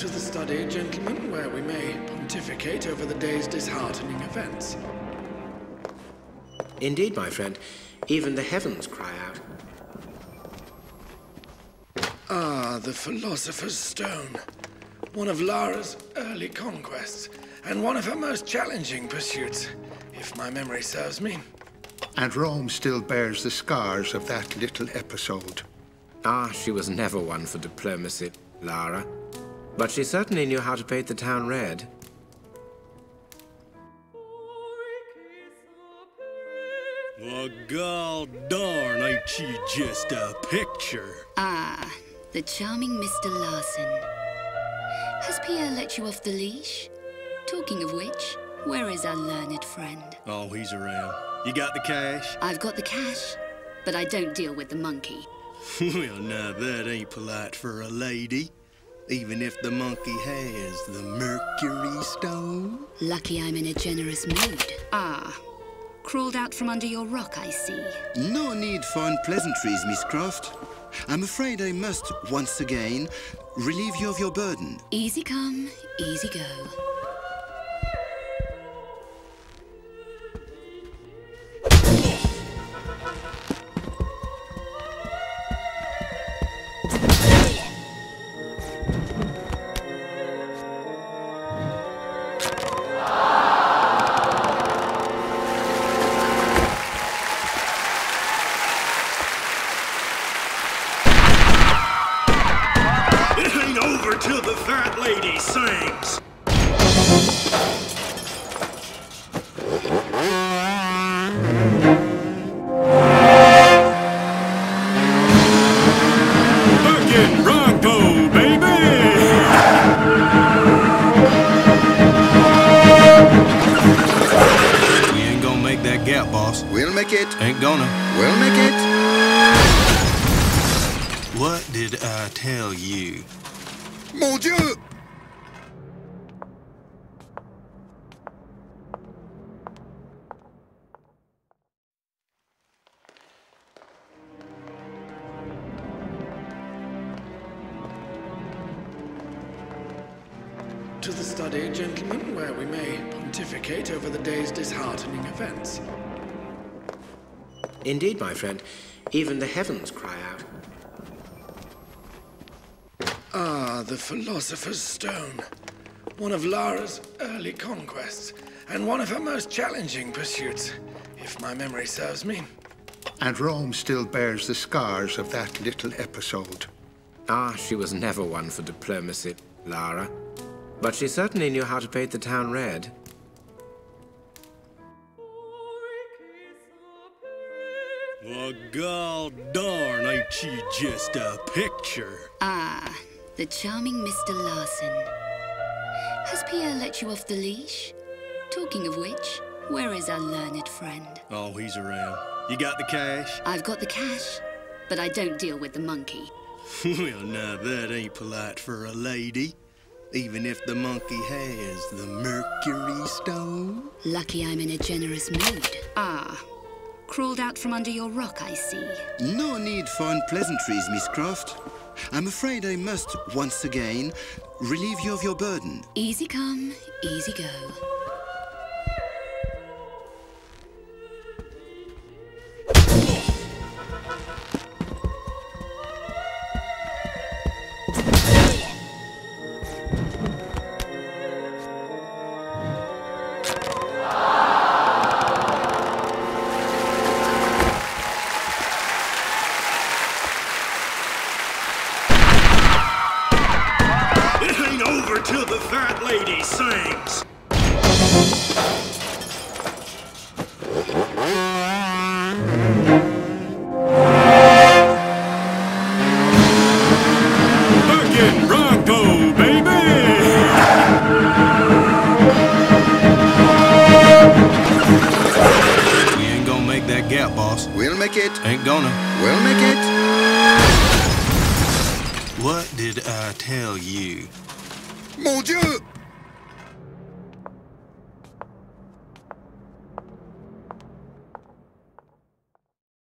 To the study, gentlemen, where we may pontificate over the day's disheartening events. Indeed, my friend. Even the heavens cry out. Ah, the Philosopher's Stone. One of Lara's early conquests, and one of her most challenging pursuits, if my memory serves me. And Rome still bears the scars of that little episode. Ah, she was never one for diplomacy, Lara. But she certainly knew how to paint the town red. Well, god darn, ain't she just a picture? Ah, the charming Mr. Larson. Has Pierre let you off the leash? Talking of which, where is our learned friend? Oh, he's around. You got the cash? I've got the cash, but I don't deal with the monkey. well, now that ain't polite for a lady. Even if the monkey has the Mercury Stone. Lucky I'm in a generous mood. Ah, crawled out from under your rock, I see. No need for unpleasantries, Miss Croft. I'm afraid I must, once again, relieve you of your burden. Easy come, easy go. Over the fat lady sings. Fucking Bronco, baby! We ain't gonna make that gap, boss. We'll make it. Ain't gonna. We'll make it. What did I tell you? Mon Dieu! To the study, gentlemen, where we may pontificate over the day's disheartening events. Indeed, my friend. Even the heavens cry out. Ah, the Philosopher's Stone. One of Lara's early conquests, and one of her most challenging pursuits, if my memory serves me. And Rome still bears the scars of that little episode. Ah, she was never one for diplomacy, Lara. But she certainly knew how to paint the town red. Well, god darn, ain't she just a picture? Ah, the charming Mr. Larson. Has Pierre let you off the leash? Talking of which, where is our learned friend? Oh, he's around. You got the cash? I've got the cash, but I don't deal with the monkey. well, now that ain't polite for a lady. Even if the monkey has the Mercury Stone. Lucky I'm in a generous mood. Ah, crawled out from under your rock, I see. No need for unpleasantries, Miss Croft. I'm afraid I must, once again, relieve you of your burden. Easy come, easy go. Make that gap, boss. We'll make it. Ain't gonna. We'll make it. What did I tell you? Mon Dieu!